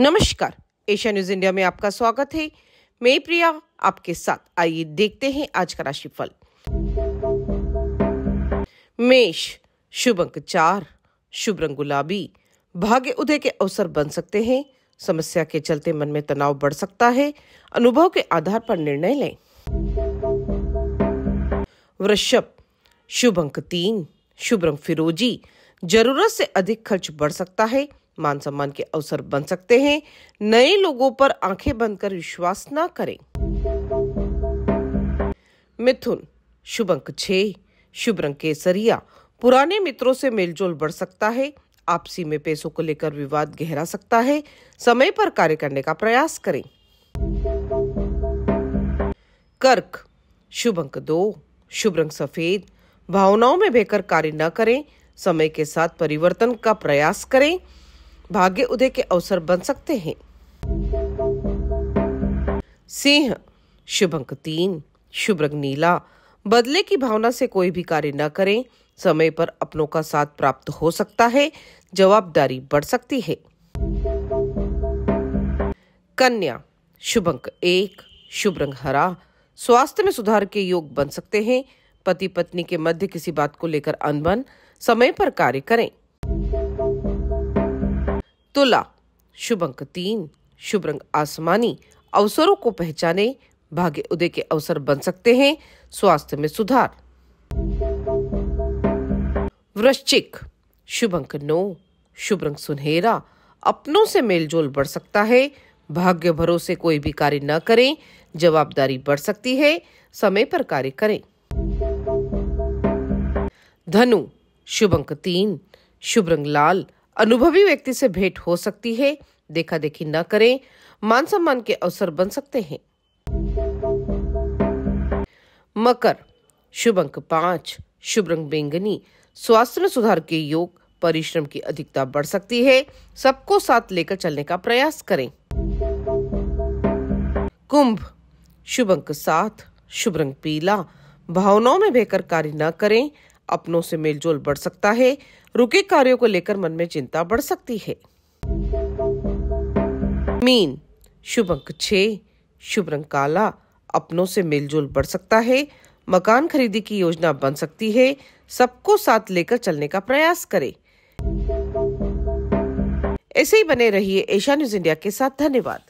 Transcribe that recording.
नमस्कार। Asia news India में आपका स्वागत है। मैं प्रिया, आपके साथ आइए देखते हैं आज का राशिफल। मेष, शुभ अंक चार, शुभ रंग गुलाबी, भाग्य उदय के अवसर बन सकते हैं। समस्या के चलते मन में तनाव बढ़ सकता है। अनुभव के आधार पर निर्णय लें। वृषभ, शुभ अंक तीन, शुभ रंग फिरोजी, ज़रूरत से अधिक खर्च बढ़ सकता है। मान सम्मान के अवसर बन सकते हैं। नए लोगों पर आँखें बंद कर विश्वास न करें। मिथुन, शुभ अंक छह, शुभ रंग केसरिया। पुराने मित्रों से मेलजोल बढ़ सकता है। आपसी में पैसों को लेकर विवाद गहरा सकता है। समय पर कार्य करने का प्रयास करें। कर्क, शुभ अंक दो, शुभ रंग सफ़ेद। भावनाओं में बहकर कार्य न करें। समय के साथ परिवर्तन का प्रयास करें। भाग्य उदय के अवसर बन सकते हैं। सिंह, शुभ अंक तीन, शुभ रंग नीला। बदले की भावना से कोई भी कार्य न करें। समय पर अपनों का साथ प्राप्त हो सकता है। जवाबदारी बढ़ सकती है। कन्या, शुभ अंक एक, शुभ रंग हरा। स्वास्थ्य में सुधार के योग बन सकते हैं। पति पत्नी के मध्य किसी बात को लेकर अनबन। समय पर कार्य करें। तुला शुभ अंक तीन शुभ रंग आसमानी, अवसरों को पहचाने, भाग्य उदय के अवसर बन सकते हैं, स्वास्थ्य में सुधार। वृश्चिक शुभ अंक नौ शुभ रंग सुनहरा, अपनों से मेलजोल बढ़ सकता है, भाग्य भरोसे कोई भी कार्य न करें, जवाबदारी बढ़ सकती है, समय पर कार्य करें। धनु शुभ अंक तीन शुभ रंग लाल अनुभवी व्यक्ति से भेंट हो सकती है। देखा देखी न करें। मान सम्मान के अवसर बन सकते हैं। मकर, शुभ अंक पाँच, शुभ रंग बेंगनी, स्वास्थ्य में सुधार के योग, परिश्रम की अधिकता बढ़ सकती है। सबको साथ लेकर चलने का प्रयास करें। कुंभ, शुभ अंक सात, शुभ रंग पीला। भावनाओं में बहकर कार्य न करें। अपनों से मेलजोल बढ़ सकता है, रुके कार्यों को लेकर मन में चिंता बढ़ सकती है। मीन, शुभ अंक छह, शुभ रंग काला, अपनों से मेलजोल बढ़ सकता है, मकान खरीदी की योजना बन सकती है, सबको साथ लेकर चलने का प्रयास करें। ऐसे ही बने रहिए एशिया न्यूज़ इंडिया के साथ, धन्यवाद।